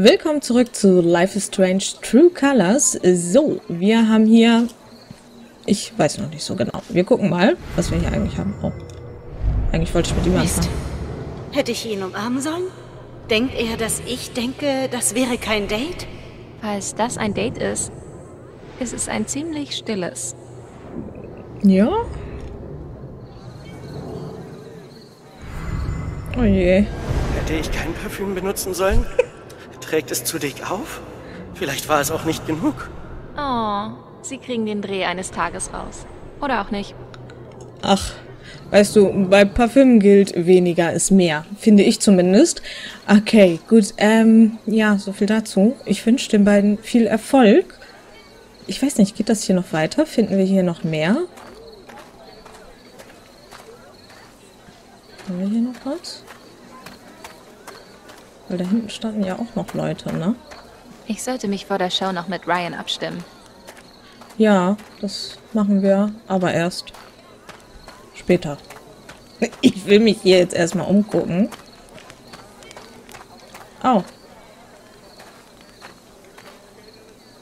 Willkommen zurück zu Life is Strange True Colors. So, wir haben hier... Ich weiß noch nicht so genau. Wir gucken mal, was wir hier eigentlich haben. Oh. Eigentlich wollte ich mit ihm anfangen. Hätte ich ihn umarmen sollen? Denkt er, dass ich denke, das wäre kein Date? Falls das ein Date ist, ist es ein ziemlich stilles. Ja? Oh je. Hätte ich kein Parfüm benutzen sollen? Trägt es zu dick auf? Vielleicht war es auch nicht genug. Oh, sie kriegen den Dreh eines Tages raus. Oder auch nicht. Ach, weißt du, bei Parfüm gilt weniger ist mehr. Finde ich zumindest. Okay, gut. Ähm, ja, so viel dazu. Ich wünsche den beiden viel Erfolg. Ich weiß nicht, geht das hier noch weiter? Finden wir hier noch mehr? Haben wir hier noch was? Weil da hinten standen ja auch noch Leute, ne? Ich sollte mich vor der Show noch mit Ryan abstimmen. Ja, das machen wir, aber erst später. Ich will mich hier jetzt erstmal umgucken. Oh,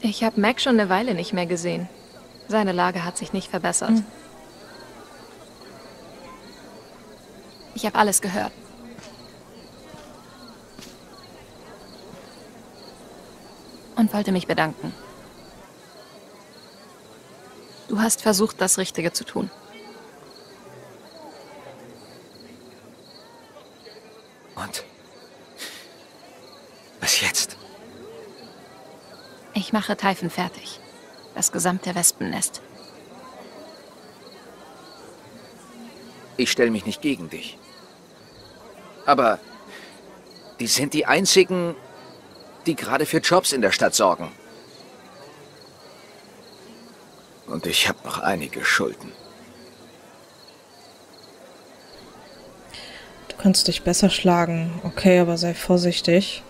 Ich habe Mac schon eine Weile nicht mehr gesehen. Seine Lage hat sich nicht verbessert. Ich habe alles gehört. Und wollte mich bedanken. Du hast versucht, das Richtige zu tun. Und? Was jetzt? Ich mache Typhon fertig. Das gesamte Wespennest. Ich stelle mich nicht gegen dich. Aber die sind die einzigen, die gerade für Jobs in der Stadt sorgen. Und ich habe noch einige Schulden. du kannst dich besser schlagen. Okay, aber sei vorsichtig.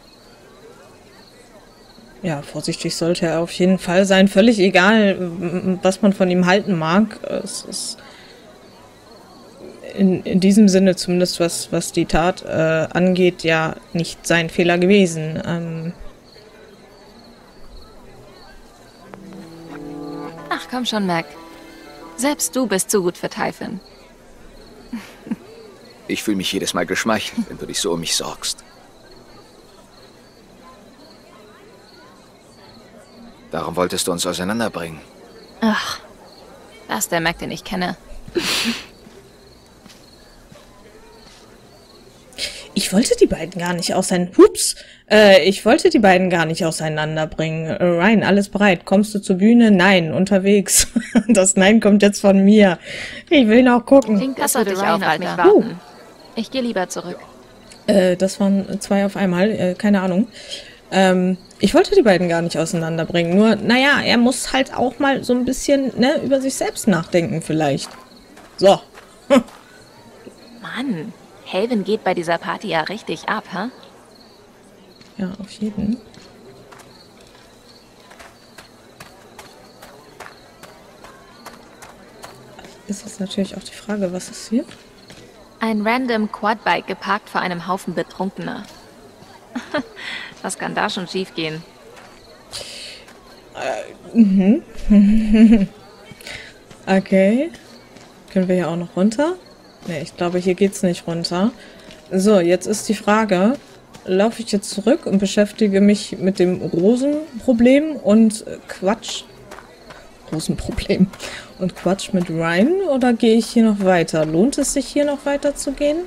Ja, vorsichtig sollte er auf jeden Fall sein. Völlig egal, was man von ihm halten mag. Es ist in, in diesem Sinne, zumindest was, was die Tat äh, angeht, ja nicht sein Fehler gewesen. Ähm, komm schon, Mac. Selbst du bist zu gut für Typhon. Ich fühle mich jedes Mal geschmeichelt, wenn du dich so um mich sorgst. Darum wolltest du uns auseinanderbringen. Ach, das ist der Mac, den ich kenne. Ich wollte die beiden gar nicht auseinander. Hups! Äh, ich wollte die beiden gar nicht auseinanderbringen. Äh, Ryan, alles bereit. Kommst du zur Bühne? Nein, unterwegs. Das Nein kommt jetzt von mir. Ich will noch gucken. Klingt, Das würde Ryan auf auf mich Alter. warten. Ich gehe lieber zurück. Äh, das waren zwei auf einmal. Äh, keine Ahnung. Ähm, ich wollte die beiden gar nicht auseinanderbringen. Nur, naja, er muss halt auch mal so ein bisschen ne, über sich selbst nachdenken vielleicht. So. Mann, Haven geht bei dieser Party ja richtig ab, hä? Ja, auf jeden. Ist jetzt natürlich auch die Frage, was ist hier? Ein random Quadbike geparkt vor einem Haufen Betrunkener. Was kann da schon schiefgehen? Okay. Können wir hier auch noch runter? Ne, ich glaube, hier geht's nicht runter. So, jetzt ist die Frage, laufe ich jetzt zurück und beschäftige mich mit dem Rosenproblem und Quatsch. Rosenproblem. Und Quatsch mit Ryan oder gehe ich hier noch weiter? Lohnt es sich hier noch weiter zu gehen?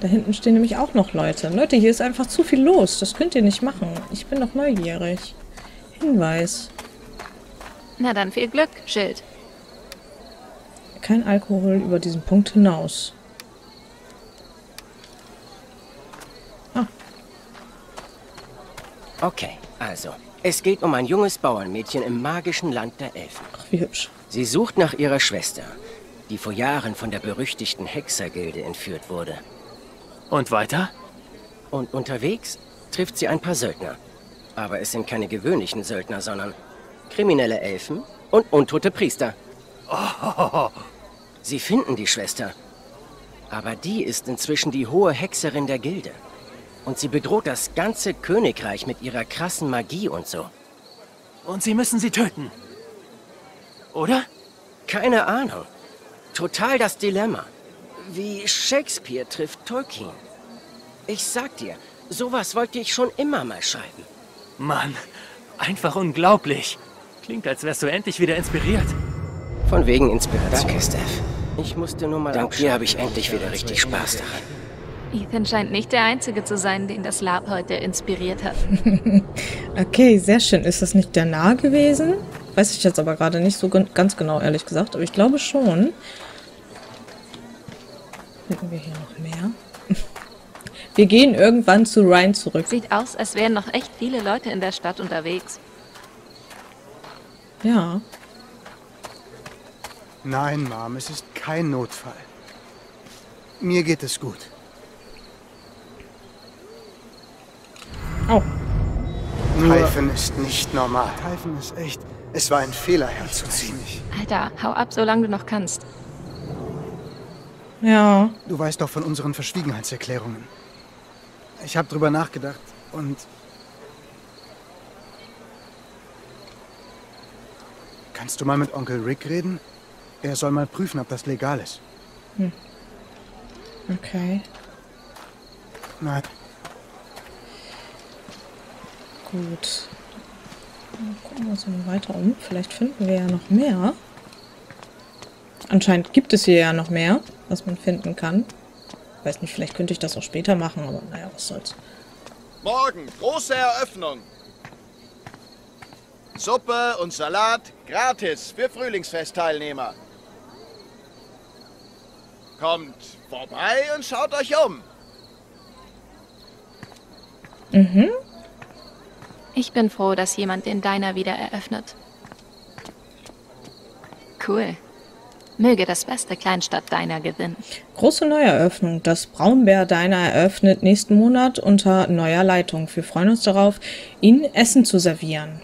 Da hinten stehen nämlich auch noch Leute. Leute, hier ist einfach zu viel los. Das könnt ihr nicht machen. Ich bin doch neugierig. Hinweis. Na dann viel Glück, Schild. Kein Alkohol über diesen Punkt hinaus. Okay, also. Es geht um ein junges Bauernmädchen im magischen Land der Elfen. Ach, wie hübsch. Sie sucht nach ihrer Schwester, die vor Jahren von der berüchtigten Hexergilde entführt wurde. Und weiter? Und unterwegs trifft sie ein paar Söldner. Aber es sind keine gewöhnlichen Söldner, sondern kriminelle Elfen und untote Priester. Sie finden die Schwester. Aber die ist inzwischen die hohe Hexerin der Gilde. Und sie bedroht das ganze Königreich mit ihrer krassen Magie und so. Und Sie müssen sie töten. Oder? Keine Ahnung. Total das Dilemma. Wie Shakespeare trifft Tolkien. Ich sag dir, sowas wollte ich schon immer mal schreiben. Mann, einfach unglaublich. Klingt, als wärst du endlich wieder inspiriert. Von wegen Inspiration. Danke, Steph. Ich musste nur mal Dank dir habe ich endlich wieder richtig Spaß daran. Ethan scheint nicht der Einzige zu sein, den das Lab heute inspiriert hat. Okay, sehr schön. Ist das nicht der Nah gewesen? Weiß ich jetzt aber gerade nicht so ganz genau, ehrlich gesagt. Aber ich glaube schon. Finden wir hier noch mehr? Wir gehen irgendwann zu Ryan zurück. Sieht aus, als wären noch echt viele Leute in der Stadt unterwegs. Ja. Nein, Mom, es ist kein Notfall. Mir geht es gut. Oh. Typhon ist nicht normal. Typhon ist echt. Es war ein Fehler herzuziehen. Alter, hau ab, solange du noch kannst. Ja. Du weißt doch von unseren Verschwiegenheitserklärungen. Ich habe drüber nachgedacht und. Kannst du mal mit Onkel Rick reden? Er soll mal prüfen, ob das legal ist. Okay. Nein, Gut. Dann gucken wir uns mal weiter um. Vielleicht finden wir ja noch mehr. Anscheinend gibt es hier ja noch mehr, was man finden kann. Weiß nicht, vielleicht könnte ich das auch später machen, aber naja, was soll's. Morgen, große Eröffnung. Suppe und Salat gratis für Frühlingsfestteilnehmer. Kommt vorbei und schaut euch um. Ich bin froh, dass jemand den Diner wieder eröffnet. Cool. Möge das beste Kleinstadt-Diner gewinnen. Große Neueröffnung. Das Braunbär Diner eröffnet nächsten Monat unter neuer Leitung. Wir freuen uns darauf, Ihnen Essen zu servieren.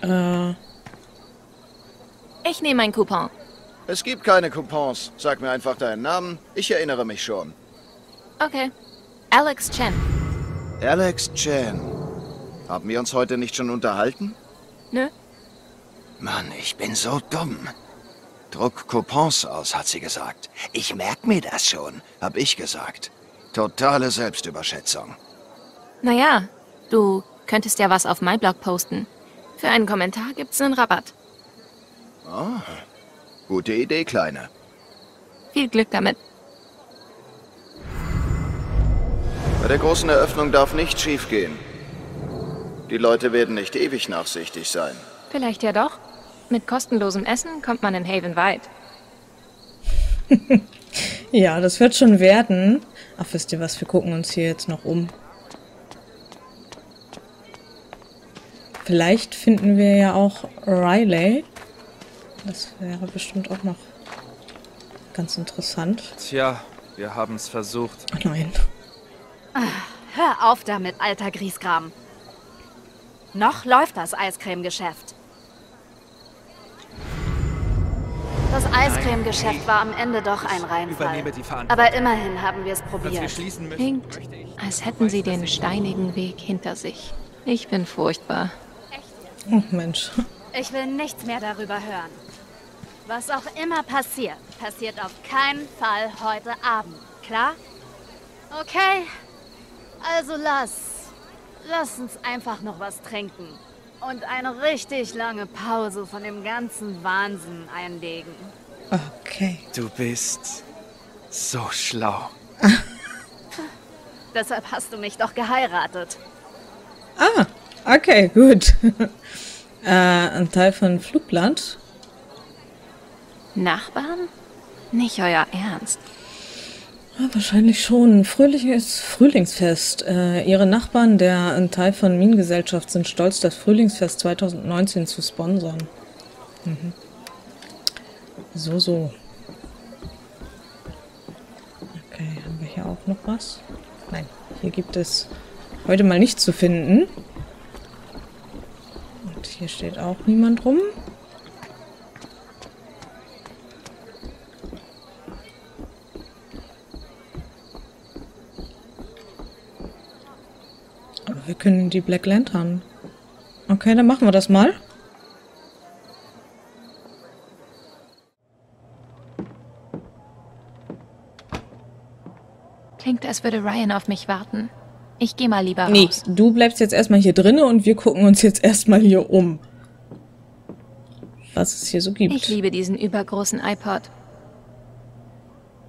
Äh, Ich nehme ein Coupon. Es gibt keine Coupons. Sag mir einfach deinen Namen. Ich erinnere mich schon. Okay. Alex Chen. Alex Chen. Haben wir uns heute nicht schon unterhalten? Nö? Mann, ich bin so dumm. Druck Coupons aus, hat sie gesagt. Ich merk mir das schon, hab ich gesagt. Totale Selbstüberschätzung. Naja, du könntest ja was auf MyBlog posten. Für einen Kommentar gibt's einen Rabatt. Gute Idee, Kleine. Viel Glück damit. Bei der großen Eröffnung darf nichts schiefgehen. Die Leute werden nicht ewig nachsichtig sein. Vielleicht ja doch. Mit kostenlosem Essen kommt man in Haven weit. ja, das wird schon werden. Ach, wisst ihr was? Wir gucken uns hier jetzt noch um. Vielleicht finden wir ja auch Riley. Das wäre bestimmt auch noch ganz interessant. Tja, wir haben es versucht. Ach nein. Hör auf damit, alter Griesgram. Noch läuft das Eiscreme-Geschäft. Das Eiscreme-Geschäft war am Ende doch ein Reinfall. Aber immerhin haben wir es probiert. schließen müssen, Klingt, als hätten sie den steinigen Weg hinter sich. Ich bin furchtbar. Oh Mensch. Ich will nichts mehr darüber hören. Was auch immer passiert, passiert auf keinen Fall heute Abend. Klar? Okay. Also lass. Lass uns einfach noch was trinken. Und eine richtig lange Pause von dem ganzen Wahnsinn einlegen. Okay. Du bist so schlau. Deshalb hast du mich doch geheiratet. Ah, okay, gut. äh, ein Teil von Flugblatt. Nachbarn? Nicht euer Ernst. Ja, wahrscheinlich schon. Fröhliches Frühlingsfest. Äh, ihre Nachbarn der ein Teil von Minengesellschaft sind stolz, das Frühlingsfest 2019 zu sponsern. Mhm. So, so. Okay, haben wir hier auch noch was? Nein, hier gibt es heute mal nichts zu finden. Und hier steht auch niemand rum. Können die Black Lantern. Okay, dann machen wir das mal. Klingt, als würde Ryan auf mich warten. Ich gehe mal lieber Nee, raus. du bleibst jetzt erstmal hier drinnen und wir gucken uns jetzt erstmal hier um. Was es hier so gibt. Ich liebe diesen übergroßen iPod.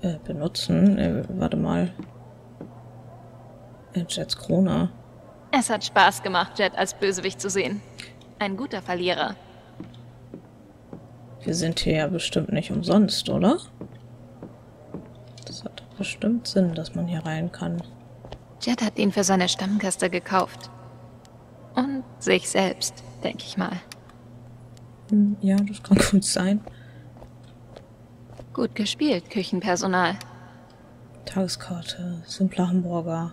Äh, benutzen. Äh, warte mal. Äh, Jets Krone. Es hat Spaß gemacht, Jet als Bösewicht zu sehen. Ein guter Verlierer. Wir sind hier ja bestimmt nicht umsonst, oder? Das hat doch bestimmt Sinn, dass man hier rein kann. Jet hat ihn für seine Stammgäste gekauft. Und sich selbst, denke ich mal. Hm, Ja, das kann gut sein. Gut gespielt, Küchenpersonal. Tageskarte, simpler Hamburger.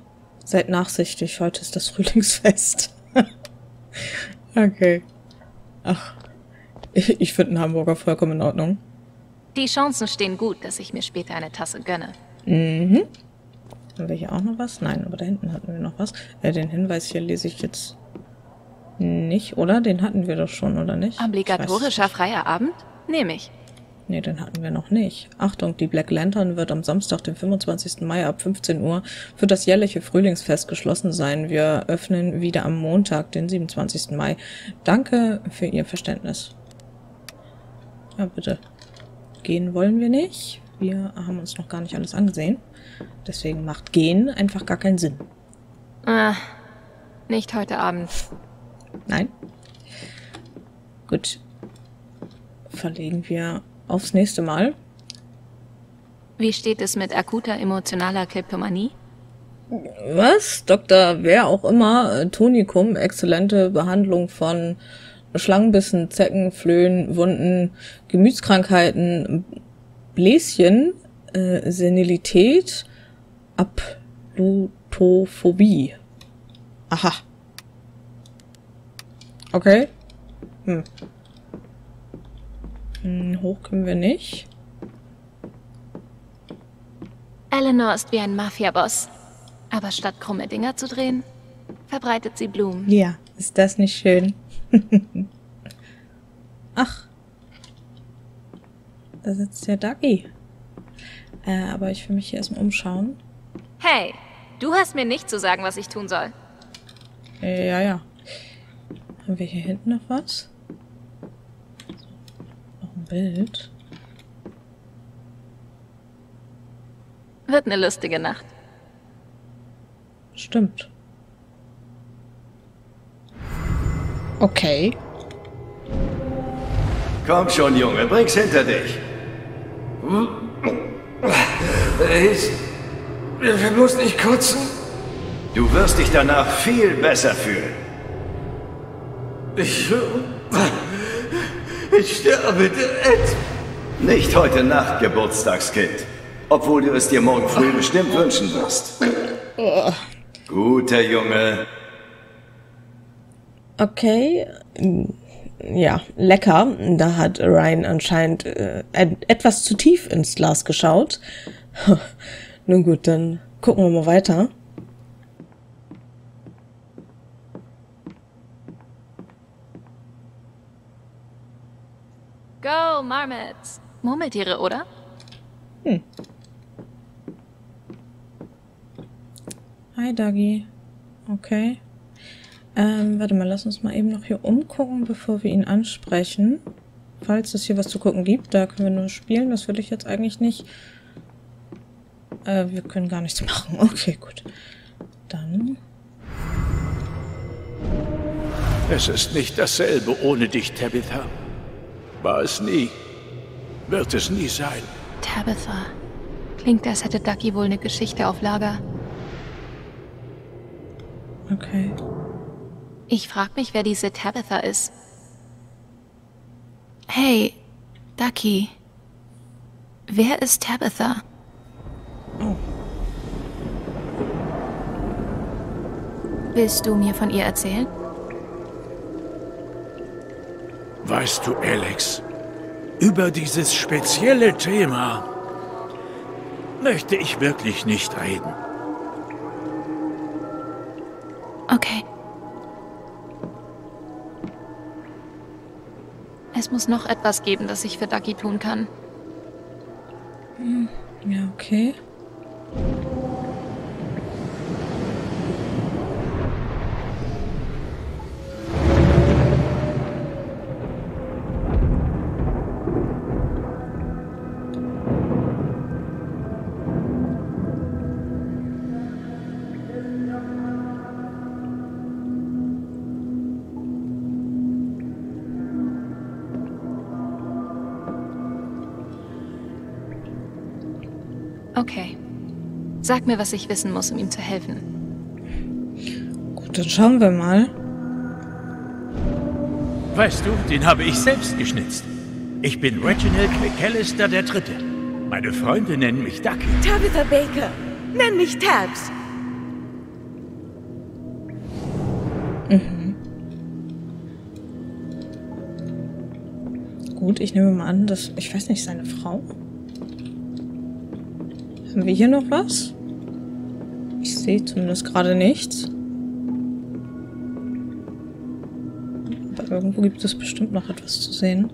Seid nachsichtig, heute ist das Frühlingsfest. okay. Ach, ich, ich finde einen Hamburger vollkommen in Ordnung. Die Chancen stehen gut, dass ich mir später eine Tasse gönne. Mhm. Haben wir hier auch noch was? Nein, aber da hinten hatten wir noch was. Äh, den Hinweis hier lese ich jetzt nicht, oder? Den hatten wir doch schon, oder nicht? Obligatorischer freier Abend? Nehme ich. Nee, den hatten wir noch nicht. Achtung, die Black Lantern wird am Samstag, den 25. Mai ab 15 Uhr für das jährliche Frühlingsfest geschlossen sein. Wir öffnen wieder am Montag, den 27. Mai. Danke für Ihr Verständnis. Ja, bitte. Gehen wollen wir nicht. Wir haben uns noch gar nicht alles angesehen. Deswegen macht gehen einfach gar keinen Sinn. Ah, nicht heute Abend. Nein? Gut. Verlegen wir aufs nächste Mal. Wie steht es mit akuter emotionaler Kleptomanie? Was? Dr. Wer auch immer, äh, Tonikum, exzellente Behandlung von Schlangenbissen, Zecken, Flöhen, Wunden, Gemütskrankheiten, Bläschen, äh, Senilität, Ablutophobie. Aha. Okay. Hm. Hm, Hoch können wir nicht. Eleanor ist wie ein Mafiaboss. Aber statt krumme Dinger zu drehen, verbreitet sie Blumen. Ja, ist das nicht schön? Ach. Da sitzt ja Ducky. Äh, aber ich will mich hier erstmal umschauen. Hey, du hast mir nicht zu sagen, was ich tun soll. Äh, ja, ja. Haben wir hier hinten noch was? Bild. Wird eine lustige Nacht. Stimmt. Okay. Komm schon, Junge, bring's hinter dich. Ich... Ich muss nicht kotzen. Du wirst dich danach viel besser fühlen. Ich... Ich sterbe, Ed. Nicht heute Nacht, Geburtstagskind. Obwohl du es dir morgen früh bestimmt wünschen wirst. Guter Junge. Okay. Ja, lecker. Da hat Ryan anscheinend äh, et- etwas zu tief ins Glas geschaut. Nun gut, dann gucken wir mal weiter. Go, Marmots. Murmeltiere, oder? Hm. Hi, Dagi. Okay. Ähm, warte mal, lass uns mal eben noch hier umgucken, bevor wir ihn ansprechen. Falls es hier was zu gucken gibt, da können wir nur spielen. Das will ich jetzt eigentlich nicht. Äh, wir können gar nichts machen. Okay, gut. Dann. Es ist nicht dasselbe ohne dich, Tabitha. War es nie. Wird es nie sein. Tabitha. Klingt, als hätte Ducky wohl eine Geschichte auf Lager. Okay. Ich frag mich, wer diese Tabitha ist. Hey, Ducky. Wer ist Tabitha? Willst du mir von ihr erzählen? Weißt du, Alex, über dieses spezielle Thema möchte ich wirklich nicht reden. Okay. Es muss noch etwas geben, das ich für Ducky tun kann. Hm. Ja, okay. Sag mir, was ich wissen muss, um ihm zu helfen. Gut, dann schauen wir mal. Weißt du, den habe ich selbst geschnitzt. Ich bin Reginald McAllister der Dritte. Meine Freunde nennen mich Ducky. Tabitha Baker. Nenn mich Tabs. Mhm. Gut, ich nehme mal an, dass... Ich weiß nicht, seine Frau? Haben wir hier noch was? Ich sehe zumindest gerade nichts. Aber irgendwo gibt es bestimmt noch etwas zu sehen.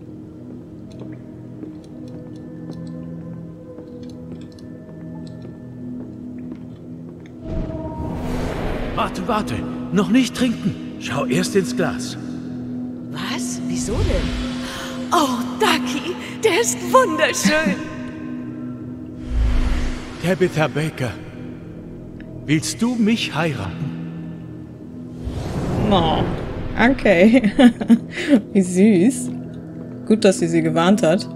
Warte, warte. Noch nicht trinken. Schau erst ins Glas. Was? Wieso denn? Oh, Ducky, der ist wunderschön. Tabitha Baker, willst du mich heiraten? Oh, okay. Wie süß. Gut, dass sie sie gewarnt hat.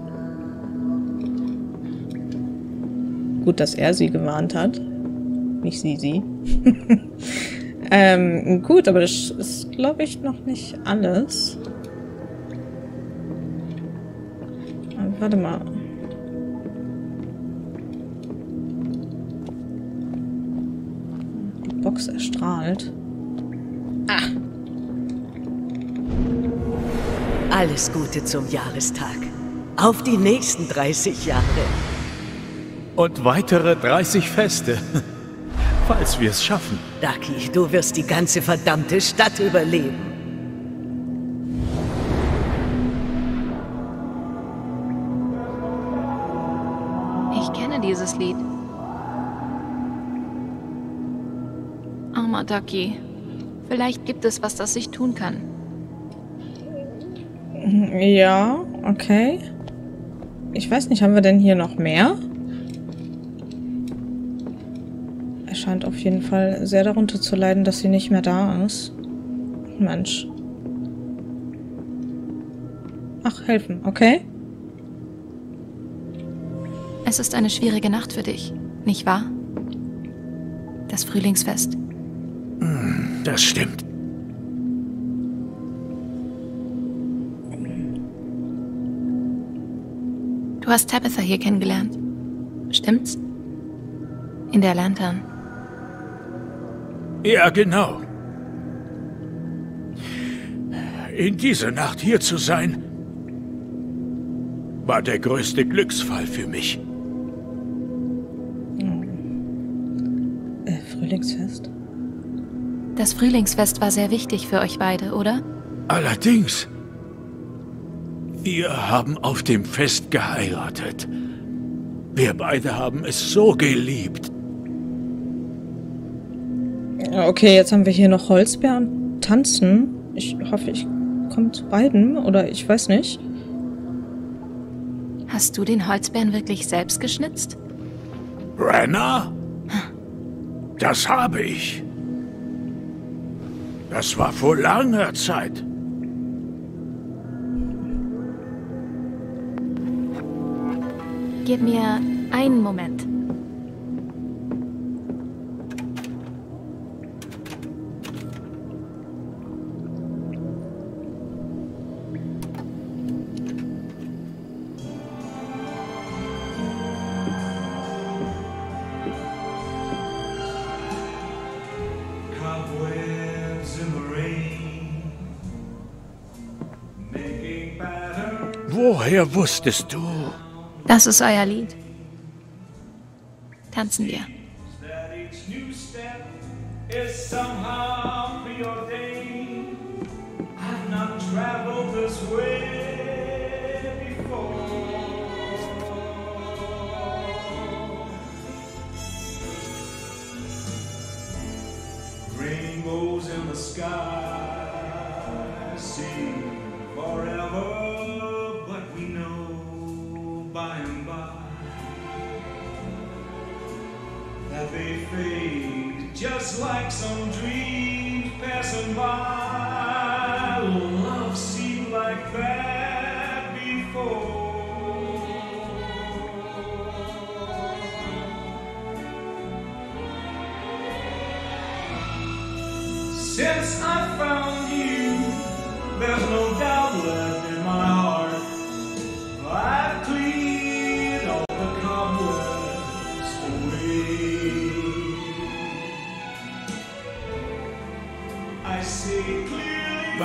Gut, dass er sie gewarnt hat. Nicht sie, sie. ähm, gut, aber das ist, glaube ich, noch nicht alles. Warte mal. Box erstrahlt. Ah. Alles Gute zum Jahrestag. Auf die nächsten 30 Jahre. Und weitere 30 Feste. Falls wir es schaffen. Ducky, du wirst die ganze verdammte Stadt überleben. Ducky. Vielleicht gibt es was, das ich tun kann. Ja, okay. Ich weiß nicht, haben wir denn hier noch mehr? Er scheint auf jeden Fall sehr darunter zu leiden, dass sie nicht mehr da ist. Mensch. Ach, helfen, okay. Es ist eine schwierige Nacht für dich, nicht wahr? Das Frühlingsfest. Das stimmt. Du hast Tabitha hier kennengelernt. Stimmt's? In der Lantern. Ja, genau. In dieser Nacht hier zu sein, war der größte Glücksfall für mich. Äh, Frühlingsfest? Das Frühlingsfest war sehr wichtig für euch beide, oder? Allerdings, wir haben auf dem Fest geheiratet. Wir beide haben es so geliebt. Okay, jetzt haben wir hier noch Holzbär und Tanzen. Ich hoffe, ich komme zu beiden. Oder ich weiß nicht. Hast du den Holzbären wirklich selbst geschnitzt? Brenner? Das habe ich. Das war vor langer Zeit. Gib mir einen Moment. Woher wusstest du? Das ist euer Lied. Tanzen wir. Rainbows in the sky, sing forever. By and by that they fade just like some dreams passing by. Love seemed like that before. Since I found you, there's no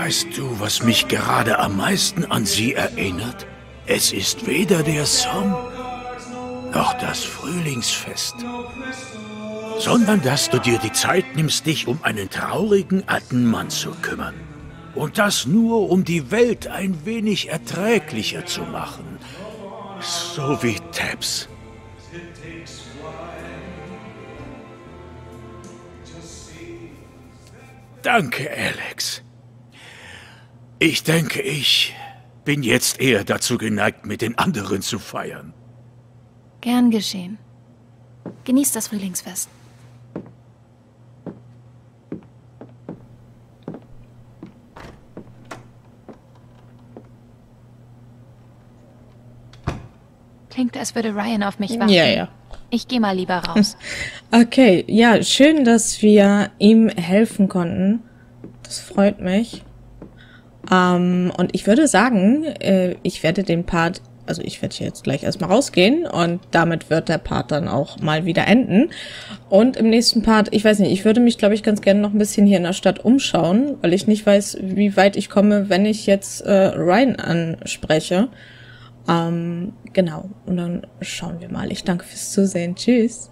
Weißt du, was mich gerade am meisten an sie erinnert? Es ist weder der Song noch das Frühlingsfest, sondern dass du dir die Zeit nimmst, dich um einen traurigen alten Mann zu kümmern. Und das nur, um die Welt ein wenig erträglicher zu machen. So wie Tabs. Danke, Alex. Ich denke, ich bin jetzt eher dazu geneigt, mit den anderen zu feiern. Gern geschehen. Genießt das Frühlingsfest. Klingt, als würde Ryan auf mich warten. Ja, ja. Ich gehe mal lieber raus. Okay, ja, schön, dass wir ihm helfen konnten. Das freut mich. Ähm, und ich würde sagen, äh, ich werde den Part, also ich werde hier jetzt gleich erstmal rausgehen und damit wird der Part dann auch mal wieder enden. Und im nächsten Part, ich weiß nicht, ich würde mich, glaube ich, ganz gerne noch ein bisschen hier in der Stadt umschauen, weil ich nicht weiß, wie weit ich komme, wenn ich jetzt äh, Ryan anspreche. Ähm, genau, und dann schauen wir mal. Ich danke fürs Zusehen. Tschüss.